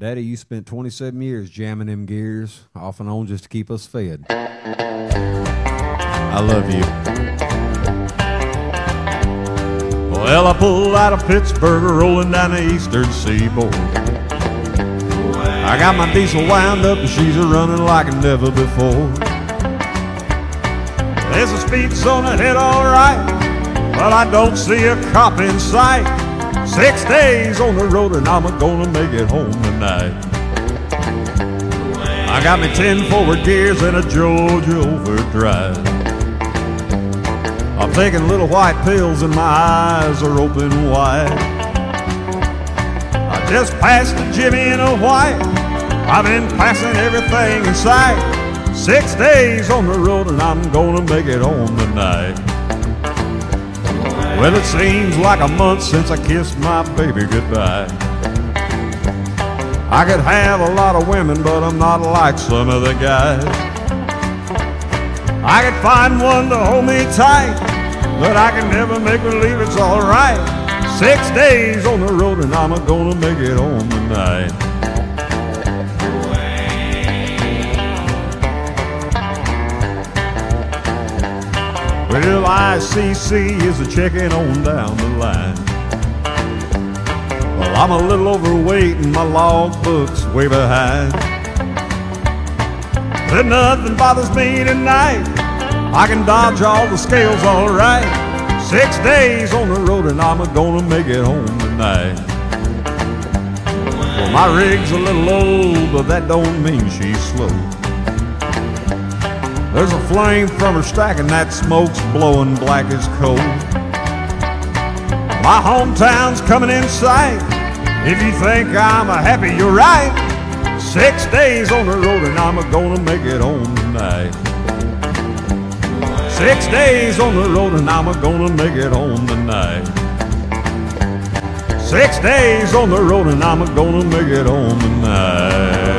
Daddy, you spent 27 years jamming them gears off and on just to keep us fed. I love you. Well, I pulled out of Pittsburgh, rolling down the eastern seaboard. I got my diesel wound up and she's a running like never before. There's a speed zone ahead, alright, but I don't see a cop in sight. Six days on the road and I'm gonna make it home tonight. I got me ten forward gears and a Georgia overdrive. I'm taking little white pills and my eyes are open wide. I just passed the Jimmy in a white. I've been passing everything in sight. Six days on the road and I'm gonna make it home tonight. Well, it seems like a month since I kissed my baby goodbye. I could have a lot of women, but I'm not like some of the guys. I could find one to hold me tight, but I can never make believe it's alright. Six days on the road and I'm gonna make it home tonight. Well, ICC is a checking on down the line. Well, I'm a little overweight and my log book's way behind. But nothing bothers me tonight. I can dodge all the scales all right. Six days on the road and I'm gonna make it home tonight. Well, my rig's a little old, but that don't mean she's slow. There's a flame from her stack and that smoke's blowing black as coal. My hometown's coming in sight. If you think I'm a happy, you're right. Six days on the road and I'm gonna make it home tonight. Six days on the road and I'm gonna make it home tonight. Six days on the road and I'm gonna make it home tonight.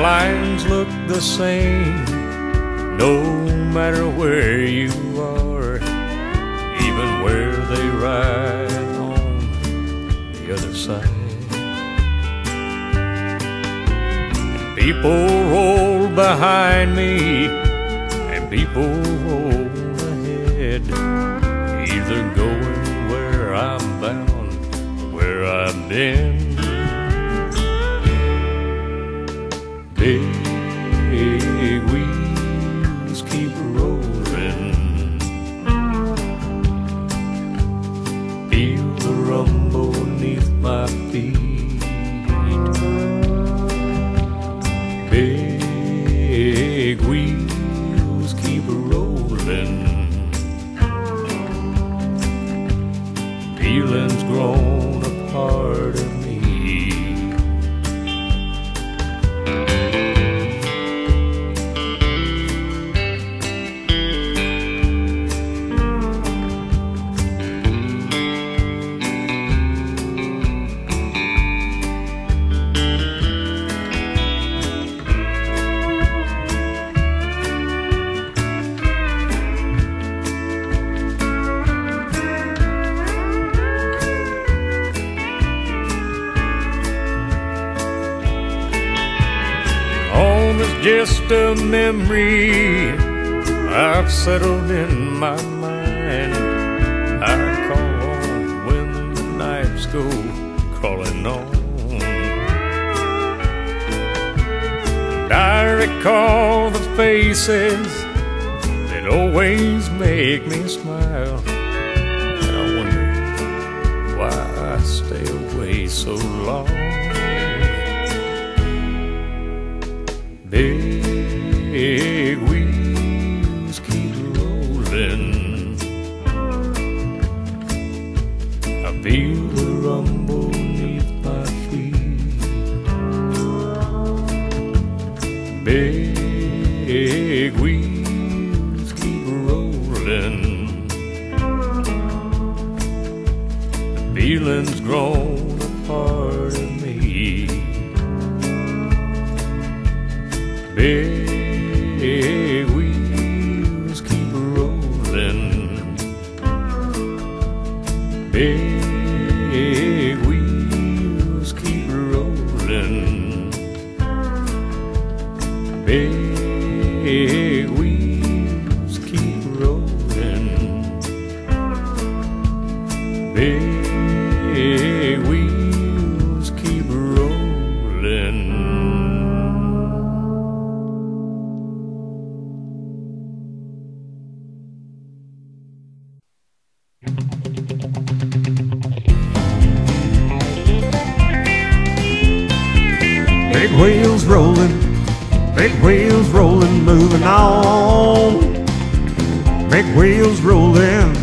Lines look the same no matter where you are, even where they ride on the other side. And people roll behind me, and people roll ahead, either going where I'm bound, where I've been. Just a memory I've settled in my mind. I call on when the nights go crawling on. I recall the faces that always make me smile. And I wonder why I stay away so long. Big wheels keep rolling. I feel the rumble. Wheels keep rolling. Big Big wheels rolling,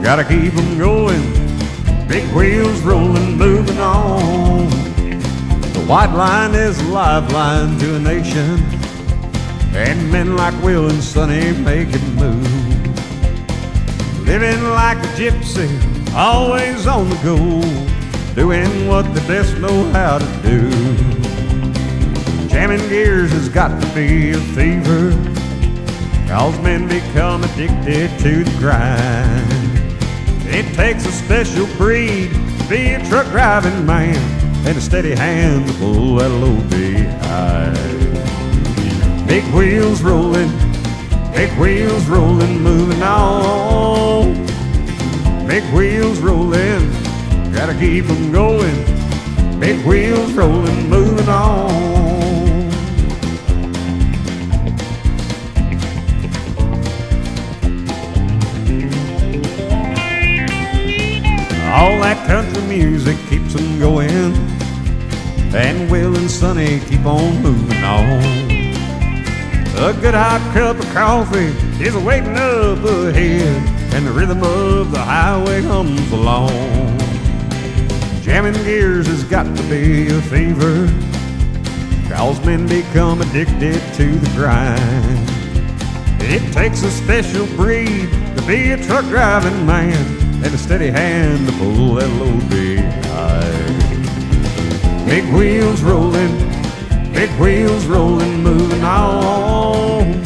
gotta keep keep 'em going. Big wheels rolling, moving on. The white line is a lifeline to a nation, and men like Will and Sonny make it move. Living like a gypsy, always on the go, doing what they best know how to do. Jamming gears has got to be a fever, cause men become addicted to the grind. It takes a special breed to be a truck driving man, and a steady hand to pull that load behind. Big wheels rolling, big wheels rolling, moving on. Big wheels rolling, gotta keep keep 'em going. Big wheels rolling, moving on. All that country music keeps 'em going, and Will and Sonny keep on moving on. A good hot cup of coffee is waiting up ahead, and the rhythm of the highway hums along. Jamming gears has got to be a fever, cause men become addicted to the grind. It takes a special breed to be a truck driving man, and a steady hand to pull that load behind. Big wheels rolling, big wheels rolling, moving on.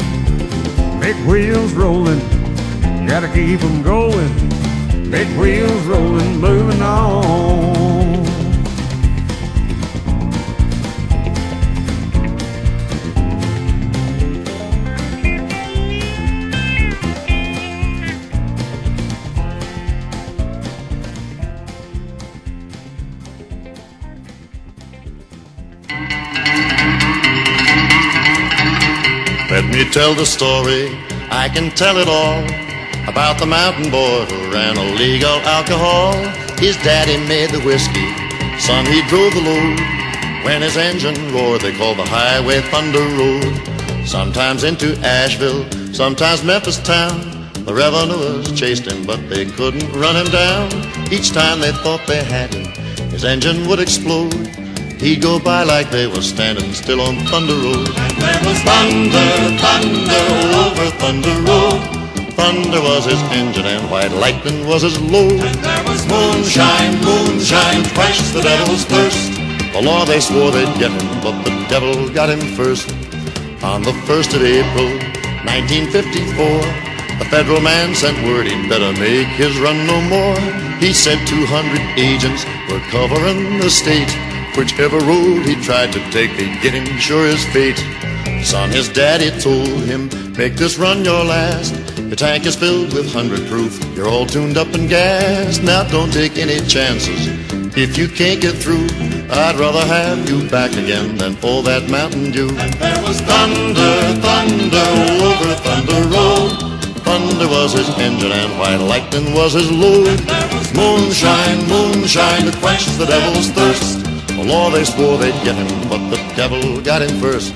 Big wheels rolling, gotta keep 'em going. Big wheels rolling, moving on. Tell the story, I can tell it all about the mountain boy who ran illegal alcohol. His daddy made the whiskey, son he drove the load. When his engine roared, they called the highway Thunder Road. Sometimes into Asheville, sometimes Memphis town. The revenuers chased him, but they couldn't run him down. Each time they thought they had him, his engine would explode. He'd go by like they were standing still on Thunder Road. There was thunder, thunder over Thunder Road. Thunder was his engine and white lightning was his load. And there was moonshine, moonshine, quenched the devil's thirst. The law they swore they'd get him, but the devil got him first. On the 1st of April, 1954, the federal man sent word he'd better make his run no more. He said 200 agents were covering the state. Whichever road he tried to take, they'd get him sure as fate. Son, his daddy told him, make this run your last. Your tank is filled with 100 proof, you're all tuned up and gassed. Now don't take any chances. If you can't get through, I'd rather have you back again than all that Mountain Dew. And there was thunder, thunder over Thunder Road. Thunder was his engine and white lightning was his load. Moonshine, moonshine to quench the devil's thirst. The law they swore they'd get him, but the devil got him first.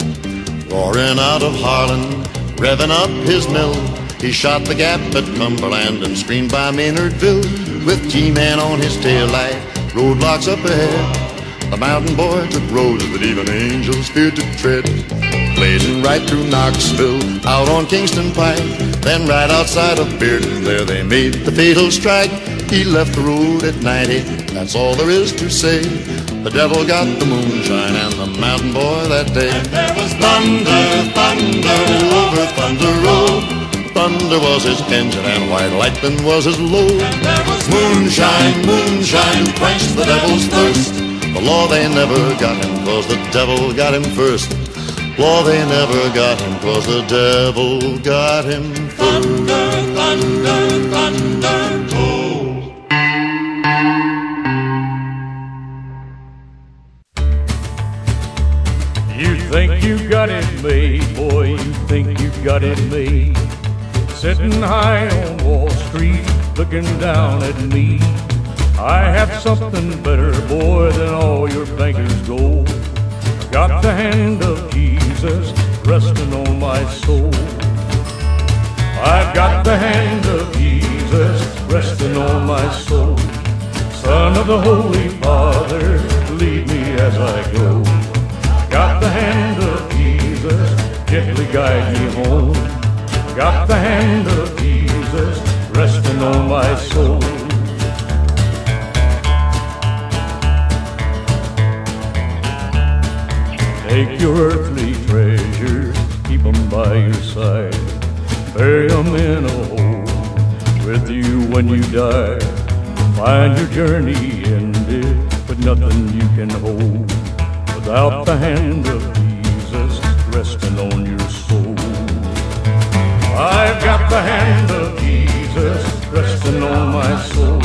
Roaring out of Harlan, revving up his mill. He shot the gap at Cumberland and screened by Maynardville. With G-Man on his tail light, roadblocks up ahead. The mountain boy took roads that even angels feared to tread. laden right through Knoxville, out on Kingston Pike. Then right outside of Bearden, there they made the fatal strike. He left the road at 90, that's all there is to say. The devil got the moonshine and the mountain boy that day. And there was thunder, thunder over Thunder Road. Thunder was his engine and white lightning was his load. And there was moonshine, moonshine, quenched the devil's thirst. The law they never got him cause the devil got him first. Law they never got him cause the devil got him first. Thunder, thunder, thunder, got it made, boy, you think you got it made. Sitting high on Wall Street, looking down at me. I have something better, boy, than all your bankers' gold. Got the hand of Jesus resting on my soul. I've got the hand of Jesus resting on my soul. Son of the Holy Father, lead me as I go. Got the hand of Jesus, gently guide me home. Got the hand of Jesus resting on my soul. Take your earthly treasures, keep them by your side. Bury them in a hole with you when you die. Find your journey ended, but nothing you can hold without the hand of resting on your soul. I've got the hand of Jesus resting on my soul.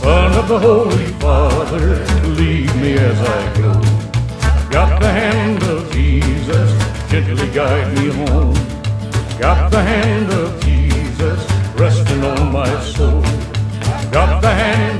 Son of the Holy Father, lead me as I go. Got the hand of Jesus, gently guide me home. Got the hand of Jesus resting on my soul. Got the hand